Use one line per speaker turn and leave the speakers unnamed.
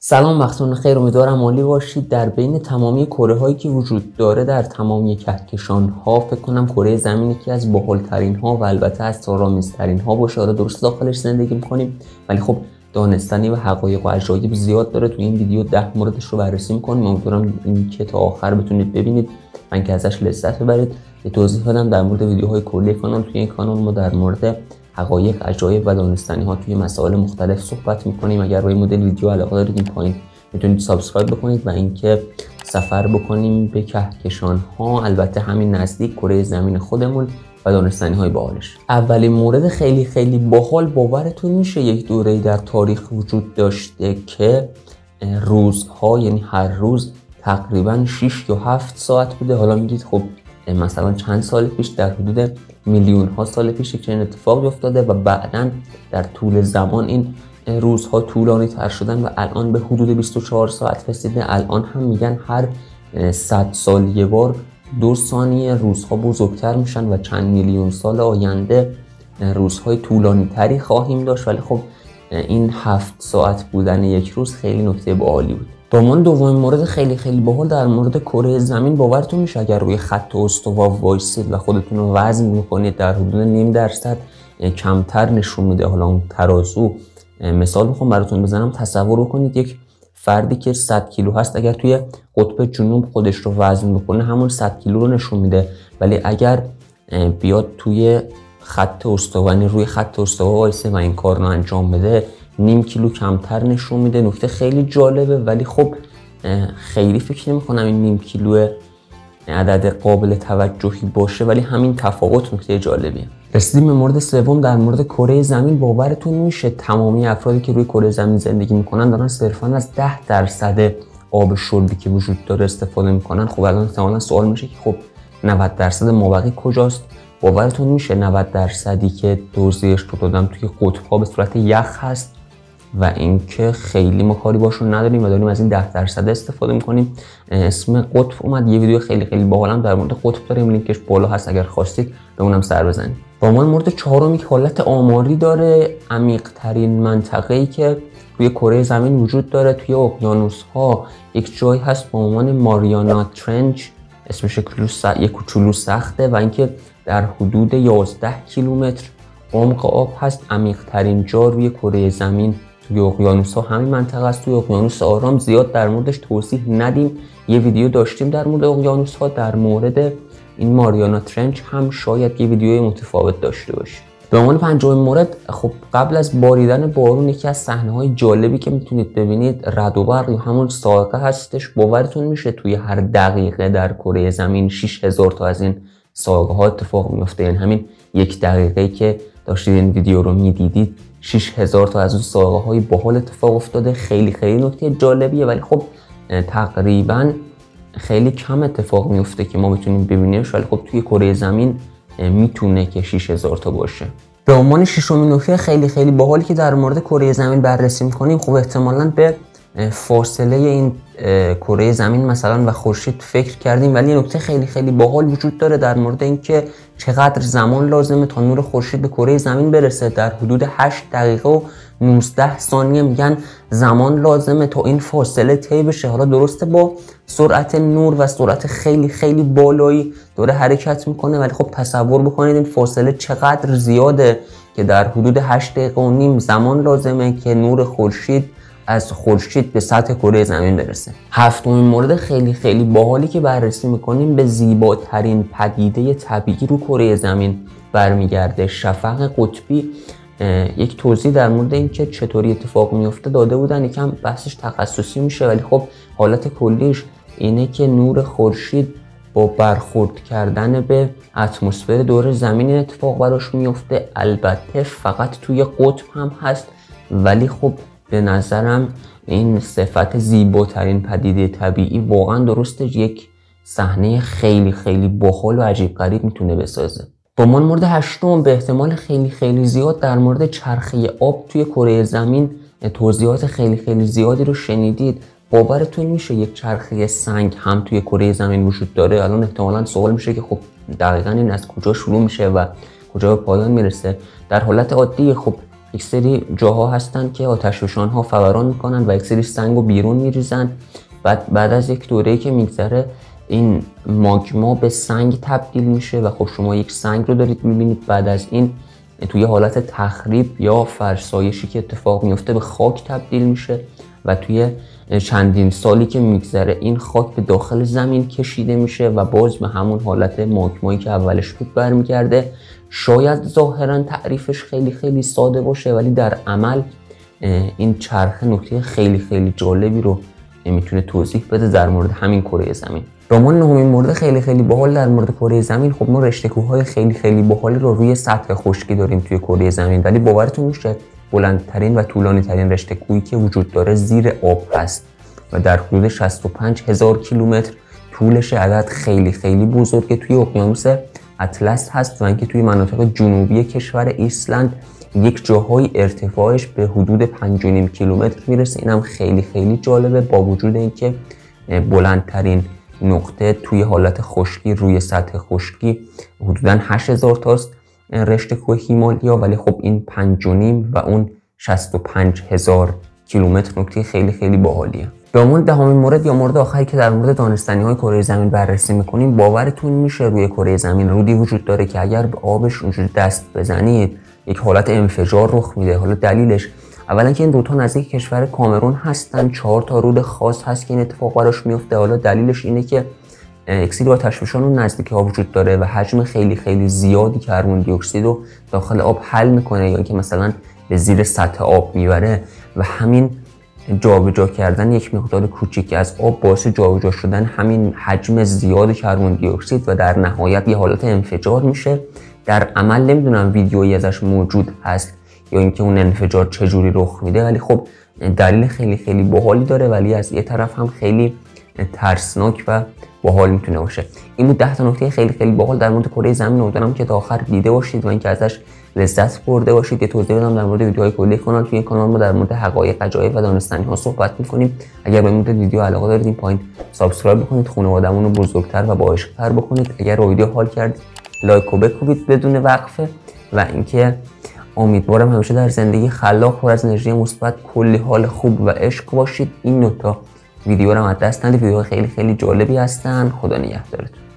سلام وقتتون خیر. امیدوارم عالی باشید. در بین تمامی کره هایی که وجود داره در تمامی کهکشان ها فکر کنم کره زمینی که از باحال ترین ها و البته از ترین ها باشه آره درست داخلش زندگی می‌کنیم. ولی خب دانستنی و حقایق و عجایب زیاد داره. تو این ویدیو ده موردش رو بررسی می‌کنیم. امیدوارم این که تا آخر بتونید ببینید. من که ازش لذت ببرید. یه توضیح بدم در مورد ویدیوهای کلی کانال. توی این کانال ما در مورد حقایق عجایب و دانستنی ها توی مسائل مختلف صحبت می‌کنیم. اگر روی مدل ویدیو علاقه دارید این پایین می‌تونید subscribe بکنید و اینکه سفر بکنیم به کهکشان ها البته همین نزدیک کره زمین خودمون و دانستنی های باحالش. اولین مورد خیلی خیلی باحال باورتون میشه یک دوره در تاریخ وجود داشته که روزها یعنی هر روز تقریبا 6 یا 7 ساعت بوده. حالا میگید خب مثلا چند سال پیش در حدود میلیون ها سال پیش چنین اتفاقی افتاده و بعدا در طول زمان این روزها طولانی تر شدن و الان به حدود 24 ساعت رسیده. الان هم میگن هر 100 سال یه بار دو ثانیه روزها بزرگتر میشن و چند میلیون سال آینده روزهای طولانی تری خواهیم داشت. ولی خب این هفت ساعت بودن یک روز خیلی نکته باحالی بود. به عنوان دومین مورد خیلی خیلی باحال در مورد کره زمین باورتون میشه اگر روی خط استوا وایسید و خودتون رو وزن می‌کنید در حدود نیم درصد کمتر نشون میده. حالا اون ترازو مثال می‌خوام براتون بزنم. تصور بکنید یک فردی که 100 کیلو هست اگر توی قطب جنوب خودش رو وزن بکنه همون 100 کیلو رو نشون میده. ولی اگر بیاد توی خط استوا یعنی روی خط استوا و این کار رو انجام بده نیم کیلو کمتر نشون میده. نکته خیلی جالبه ولی خب خیلی فکر نمی کنم این نیم کیلو عدد قابل توجهی باشه ولی همین تفاوت نکته جالبیه. رسیدیم به مورد سوم. در مورد کره زمین باورتون میشه تمامی افرادی که روی کره زمین زندگی می‌کنن دارن صرفا از 10 درصد آب شربی که وجود داره استفاده می‌کنن. خب الان احتمالا سوال میشه که خب 90 درصد مابقی کجاست؟ باورتون میشه 90 درصدی که توضیحش رو دادم توی قطب به صورت یخ هست. و اینکه خیلی ما کاری باشون نداریم و داریم از این 10 درصد استفاده می‌کنیم. اسم قطب اومد یه ویدیو خیلی خیلی باحالم در مورد قطب داریم. لینکش بالا هست اگر خواستید به اونم سر بزنید. با عنوان مورد چهارمی که حالت آماری داره عمیق ترین منطقه ای که توی کره زمین وجود داره توی اقیانوس ها یک جایی هست با عنوان ماریانا ترنچ اسمش یک کوچولو سخته و اینکه در حدود 11 کیلومتر عمق آب هست. عمیق ترین جا روی کره زمین. توی اقیانوس ها همین منطقه است. توی اقیانوس آرام زیاد در موردش توضیح ندیم. یه ویدیو داشتیم در مورد اقیانوس ها در مورد این ماریانا ترنچ هم شاید یه ویدیوی متفاوت داشته باشه به عنوان پنجمین مورد خب قبل از باریدن بارون یکی از صحنه های جالبی که می‌تونید ببینید رد و برق یا همون ساقه هستش. باورتون میشه توی هر دقیقه در کره زمین 6000 تا از این ساقه ها اتفاق میفته یعنی همین یک دقیقه که داشتید این ویدیو رو می‌دیدید. 6000 تا از اون ساقه های باحال اتفاق افتاده. خیلی خیلی نکته جالبیه. ولی خب تقریبا خیلی کم اتفاق میفته که ما بتونیم ببینیمش. ولی خب توی کره زمین می‌تونه که 6000 تا باشه. به عنوان ششمین نکته خیلی خیلی باحالی که در مورد کره زمین بررسی می‌کنیم خب احتمالا به فاصله این کره زمین مثلا و خورشید فکر کردیم ولی نکته خیلی خیلی باحال وجود داره در مورد اینکه چقدر زمان لازمه تا نور خورشید به کره زمین برسه. در حدود 8 دقیقه و 19 ثانیه میگن زمان لازمه تا این فاصله طی بشه. حالا درسته با سرعت نور و سرعت خیلی خیلی بالایی داره حرکت می‌کنه ولی خب تصور بکنید این فاصله چقدر زیاده که در حدود 8 دقیقه و نیم زمان لازمه که نور خورشید از خورشید به سطح کره زمین برسه. هفتمین مورد خیلی خیلی باحالی که بررسی می‌کنیم به زیباترین پدیده طبیعی رو کره زمین برمیگرده. شفق قطبی یک توضیح در مورد اینکه چطوری اتفاق میفته داده بودن. یکم بحثش تخصصی میشه ولی خب حالت کلیش اینه که نور خورشید با برخورد کردن به اتمسفر دور زمین اتفاق براش میفته البته فقط توی قطب هم هست ولی خب به نظرم این صفت زیباترین پدیده طبیعی واقعا درسته یک صحنه خیلی خیلی باحال و عجیب غریب می‌تونه بسازه. با من مورد هشتم به احتمال خیلی خیلی زیاد در مورد چرخه آب توی کره زمین توضیحات خیلی خیلی زیادی رو شنیدید. باورتون میشه یک چرخه سنگ هم توی کره زمین وجود داره؟ الان احتمالا سوال میشه که خب دقیقا این از کجا شروع میشه و کجا به پایان می‌رسه؟ در حالت عادی خب یک سری جاها هستن که آتش ها فوران می‌کنن و یک سری سنگ رو بیرون میریزن. بعد بعد از یک دوره که میگذره این ماگما به سنگ تبدیل میشه و خب شما یک سنگ رو دارید می‌بینید. بعد از این توی حالت تخریب یا فرسایشی که اتفاق میفته به خاک تبدیل میشه. و توی چندین سالی که میگذره این خاک به داخل زمین کشیده میشه و باز به همون حالت ماگمایی که اولش بود برمیگرده. شاید ظاهرا تعریفش خیلی خیلی ساده باشه ولی در عمل این چرخه نکته خیلی خیلی جالبی رو می‌تونه توضیح بده در مورد همین کره زمین. رمان نهمین مورد خیلی خیلی باحال در مورد کره زمین. خب ما رشته کوههای خیلی خیلی باحالی رو روی سطح خشکی داریم توی کره زمین ولی باورتون میشه بلندترین و طولانی ترین رشته کوهی که وجود داره زیر آب هست و در حدود 65 هزار کیلومتر طولش عدد خیلی خیلی بزرگه توی اقیانوس اطلس هست و اینکه توی مناطق جنوبی کشور ایسلند یک جاهای ارتفاعش به حدود 5.5 کیلومتر می‌رسه. اینم خیلی خیلی جالبه با وجود اینکه بلندترین نقطه توی حالت خشکی روی سطح خشکی حدودا 8000 تاست. رشته کوه هیمالیا ولی خب این 5.5 و اون 65 هزار کیلومتر نکته خیلی خیلی باحالیه. به عنوان دهمین مورد یا مورد آخری که در مورد دانستنی های کره زمین بررسی می‌کنیم باورتون میشه روی کره زمین رودی وجود داره که اگر به آبش اونجوری دست بزنید یک حالت انفجار رخ میده. حالا دلیلش اولا که این دوتا نزدیک کشور کامرون هستن چهار تا رود خاص هست که این اتفاق براش میفته حالا دلیلش اینه که اکسید آتشفشان اون نزدیک آب وجود داره و حجم خیلی خیلی زیادی کربن دی اکسید رو داخل آب حل می‌کنه یا اینکه مثلا به زیر سطح آب می‌بره و همین جابجا کردن یک مقدار کوچیک از آب باعث جابجا شدن همین حجم زیاد کربن دی اکسید و در نهایت یه حالت انفجار میشه. در عمل نمی‌دونم ویدیویی ازش موجود هست یا اینکه اون انفجار چجوری رخ میده ولی خب دلیل خیلی خیلی باحالی داره ولی از یه طرف هم خیلی ترسناک و باحال می‌تونه باشه. این بود 10 تا نکته خیلی خیلی باحال در مورد کره زمین. امیدوارم که تا آخر دیده باشید و اینکه ازش لذت برده باشید. یه توضیح بدم در مورد ویدیوهای کلی کانال. توی این کانال ما در مورد حقایق عجایب و دانستنی ها صحبت می‌کنیم. اگر به مورد ویدیو علاقه دارید این پایین subscribe بکنید خانواده‌مون رو بزرگتر و با بکنید. اگر ویدیو حال کردید like و بکوبید بدون وقفه. و اینکه امیدوارم همیشه در زندگی خلاق پر از انرژی مثبت کلی حال خوب و عشق باشید. این نوتا ویدیو رو از دست ندید. ویدیو خیلی خیلی جالبی هستن. خدا نگهدارتون.